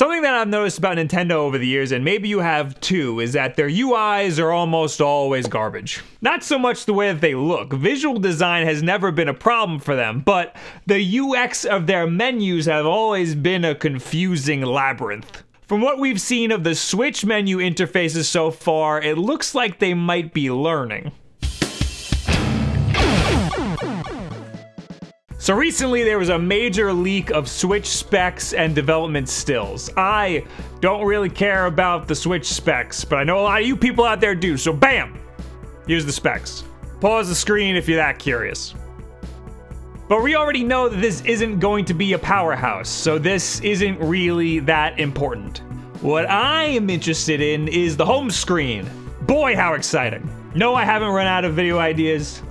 Something that I've noticed about Nintendo over the years, and maybe you have too, is that their UIs are almost always garbage. Not so much the way that they look. Visual design has never been a problem for them, but the UX of their menus have always been a confusing labyrinth. From what we've seen of the Switch menu interfaces so far, it looks like they might be learning. So recently there was a major leak of Switch specs and development stills. I don't really care about the Switch specs, but I know a lot of you people out there do, so bam! Here's the specs. Pause the screen if you're that curious. But we already know that this isn't going to be a powerhouse, so this isn't really that important. What I am interested in is the home screen. Boy, how exciting. No, I haven't run out of video ideas.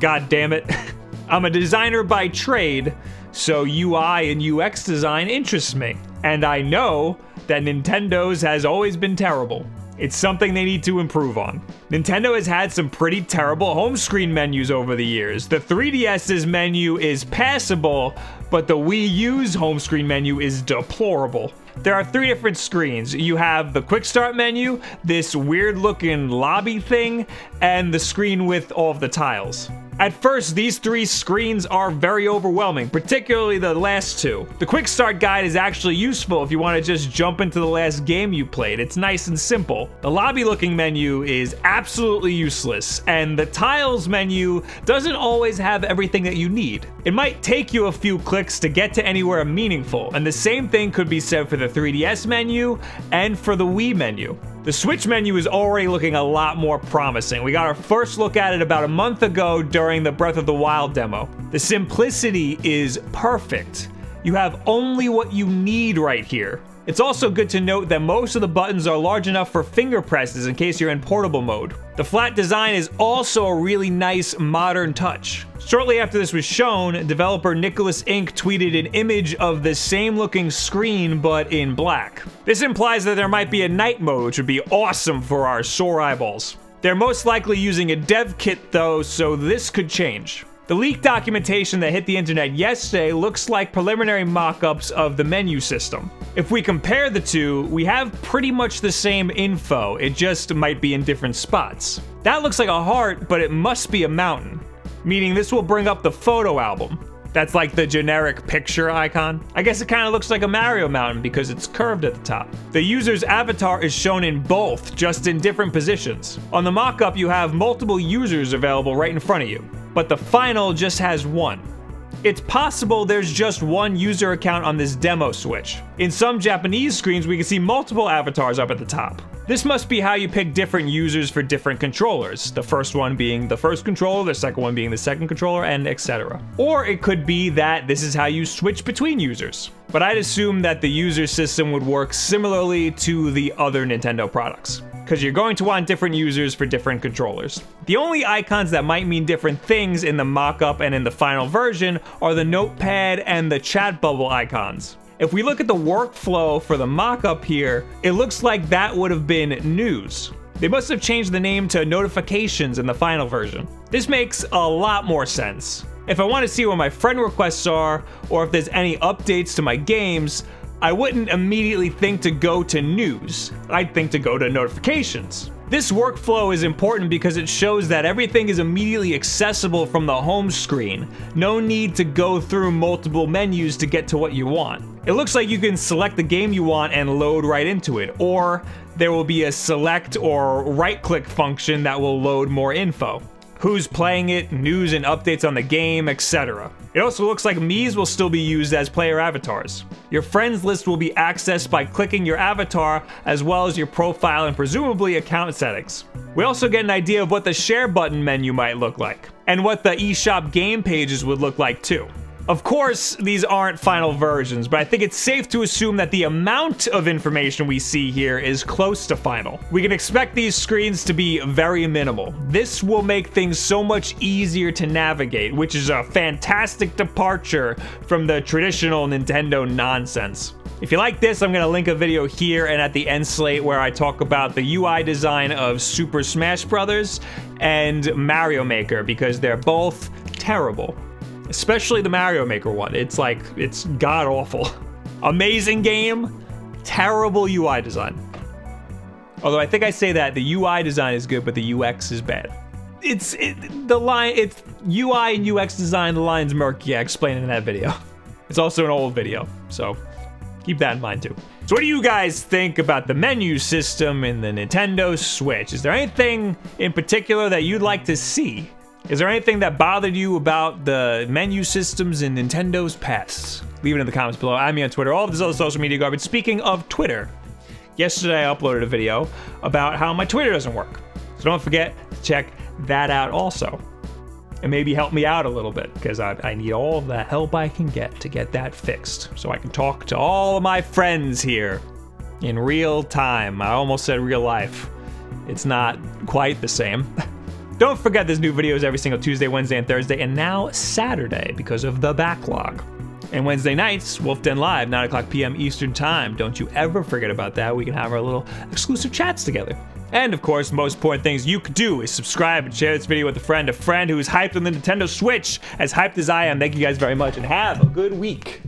God damn it. I'm a designer by trade, so UI and UX design interests me. And I know that Nintendo's has always been terrible. It's something they need to improve on. Nintendo has had some pretty terrible home screen menus over the years. The 3DS's menu is passable, but the Wii U's home screen menu is deplorable. There are three different screens. You have the quick start menu, this weird looking lobby thing, and the screen with all of the tiles. At first, these three screens are very overwhelming, particularly the last two. The quick start guide is actually useful if you want to just jump into the last game you played. It's nice and simple. The lobby looking menu is absolutely useless, and the tiles menu doesn't always have everything that you need. It might take you a few clicks to get to anywhere meaningful, and the same thing could be said for the 3DS menu and for the Wii menu. The Switch menu is already looking a lot more promising. We got our first look at it about a month ago during the Breath of the Wild demo. The simplicity is perfect. You have only what you need right here. It's also good to note that most of the buttons are large enough for finger presses in case you're in portable mode. The flat design is also a really nice modern touch. Shortly after this was shown, developer Nicalis Inc. tweeted an image of the same looking screen but in black. This implies that there might be a night mode which would be awesome for our sore eyeballs. They're most likely using a dev kit though, so this could change. The leaked documentation that hit the internet yesterday looks like preliminary mock-ups of the menu system. If we compare the two, we have pretty much the same info, it just might be in different spots. That looks like a heart, but it must be a mountain, meaning this will bring up the photo album. That's like the generic picture icon. I guess it kind of looks like a Mario mountain because it's curved at the top. The user's avatar is shown in both, just in different positions. On the mock-up, you have multiple users available right in front of you but the final just has one. It's possible there's just one user account on this demo Switch. In some Japanese screens, we can see multiple avatars up at the top. This must be how you pick different users for different controllers, the first one being the first controller, the second one being the second controller, and etc. Or it could be that this is how you switch between users. But I'd assume that the user system would work similarly to the other Nintendo products because you're going to want different users for different controllers. The only icons that might mean different things in the mock-up and in the final version are the notepad and the chat bubble icons. If we look at the workflow for the mock-up here, it looks like that would have been news. They must have changed the name to notifications in the final version. This makes a lot more sense. If I want to see what my friend requests are, or if there's any updates to my games, I wouldn't immediately think to go to news. I'd think to go to notifications. This workflow is important because it shows that everything is immediately accessible from the home screen. No need to go through multiple menus to get to what you want. It looks like you can select the game you want and load right into it, or there will be a select or right click function that will load more info who's playing it, news and updates on the game, etc. It also looks like Mii's will still be used as player avatars. Your friends list will be accessed by clicking your avatar as well as your profile and presumably account settings. We also get an idea of what the share button menu might look like, and what the eShop game pages would look like too. Of course, these aren't final versions, but I think it's safe to assume that the amount of information we see here is close to final. We can expect these screens to be very minimal. This will make things so much easier to navigate, which is a fantastic departure from the traditional Nintendo nonsense. If you like this, I'm going to link a video here and at the end slate where I talk about the UI design of Super Smash Bros. and Mario Maker because they're both terrible especially the Mario Maker one. It's like, it's god awful. Amazing game, terrible UI design. Although I think I say that the UI design is good, but the UX is bad. It's it, the line. It's UI and UX design. The line's murky. I explained in that video. It's also an old video, so keep that in mind too. So what do you guys think about the menu system in the Nintendo Switch? Is there anything in particular that you'd like to see? Is there anything that bothered you about the menu systems in Nintendo's past? Leave it in the comments below. I'm on Twitter, all of this other social media garbage. Speaking of Twitter, yesterday I uploaded a video about how my Twitter doesn't work. So don't forget to check that out also. And maybe help me out a little bit because I, I need all the help I can get to get that fixed so I can talk to all of my friends here in real time. I almost said real life. It's not quite the same. Don't forget there's new videos every single Tuesday, Wednesday, and Thursday, and now Saturday because of the backlog. And Wednesday nights, Wulff Den Live, 9 o'clock p.m. Eastern Time. Don't you ever forget about that. We can have our little exclusive chats together. And of course, most important things you could do is subscribe and share this video with a friend, a friend who is hyped on the Nintendo Switch, as hyped as I am. Thank you guys very much, and have a good week.